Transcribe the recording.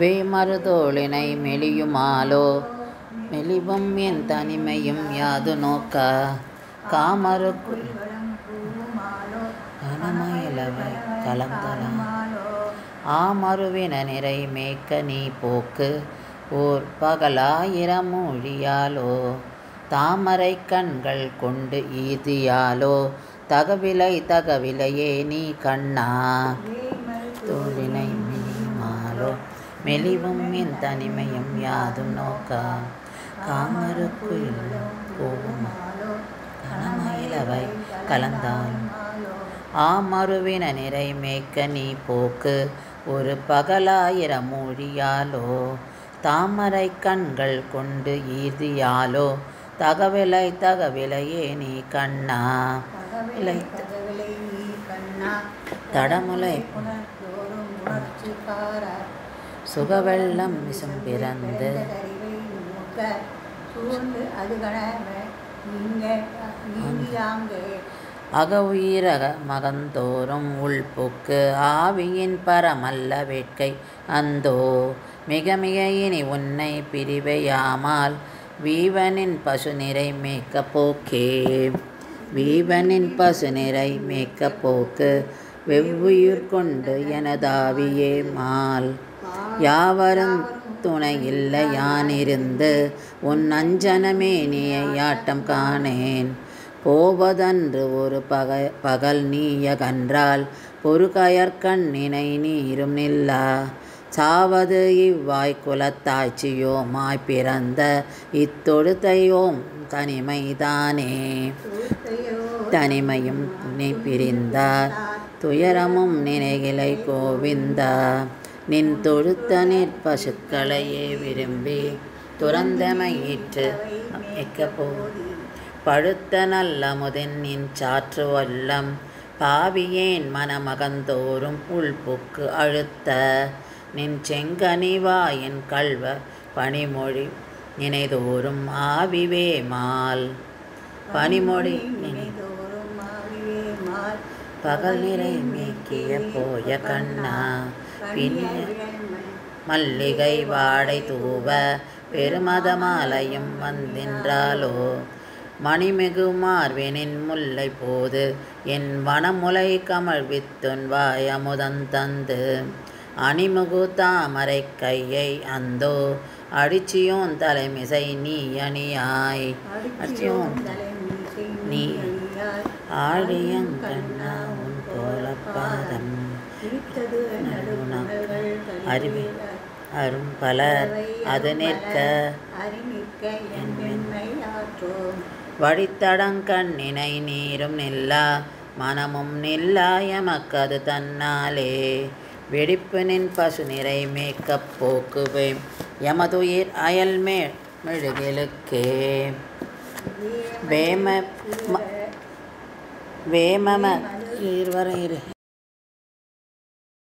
வேமருதோளினை மெலியுமாலோ? மெலிவும் என் தனிமையும் யாது நோக்க? காமரு கனமயிலவை கலந்தலாம் ஆமருவின நிறை மேய்க்க நீ போக்கு? ஓர் பகலாயிரமொழியாலோ தாமரை கண்கள் கொண்டு ஈதியாலோ? தகவிலை தகவிலையே நீ கண்ணா? தோழினை மீமாலோ மெலிவும் என் தனிமையும் யாதும் நோக்கா காமருக்குயில் போகும் கனமயிலவை கலந்தான் ஆமருவின நிறை மேய்க்க நீ போக்கு ஒரு பகலாயிரம் மொழியாலோ தாமரை கண்கள் கொண்டு ஈர்தியாலோ தகவிலை தகவிலையே நீ கண்ணா இலை தடமுலை சுகவெள்ளம் விசும் பிறந்து அக உயிரக மகந்தோறும் உள்புக்கு ஆவியின் பரமல்ல வேட்கை அந்தோ. மிக மிக இனி உன்னை பிரிவையாமால் வீவனின் பசு நிறை மேய்க்க போக்கே. வீவனின் பசு நிறை மேய்க்க போக்கு வெவ்வுயிர் கொண்டு எனதாவியே மால். யாவரும் துணையில்லை யானிருந்து உன் அஞ்சனமே நீயாட்டம் காணேன். போவதன்று ஒரு பக பகல் நீயகன்றால் பொறுகயற்கண்ணினை நீரும் நில்லா. சாவது இவ்வாய் குலத்தாய்ச்சியோமாய் பிறந்த இத்தொழுத்தையோம் தனிமைதானே. தனிமையும் நீ பிரிந்தார் துயரமும் நினைகிலை கோவிந்தா. நின் தொழுத்த நிற்பசுக்களையே விரும்பி துறந்தமையிற்று அமைக்க பழுத்த நல்ல முதென்னின் சாற்று வல்லம் பாவியேன் மனமகந்தோறும் உள்புக்கு அழுத்த நின் செங்கனிவாயின் கல்வ பனிமொழி நினைதோறும் ஆவிவே மால். பனிமொழி நினை பகல் நிறை மேக்கிய போய கண்ணா பின்ன மல்லிகை வாடை தூவ பெருமத மாலையும் வந்தின்றாலோ. மணிமிகு மார்பினின் முல்லை போது என் வனமுலை கமழ்வித்துன் வாயமுதன் அமுதந்தந்து அணிமுகு தாமரை கையை அந்தோ. அடிச்சியோன் தலைமிசை நீ அணியாய். அடிச்சியோன் நீ ஆழியங்கண்ணா உன் கோலப்பாதம் அறிவி அரும் பலர் அது நிற்க. வழித்தடங்கண்ணினை நீரும் நில்லா மனமும் நில்லா எமக்கது தன்னாலே. வெடிப்பு நின் பசு நிறை மேக்கப் போக்குவேம் எமதுயிர் அயல் மே மெழுகிலுக்கே வேம வேமம இருவரும் இரு.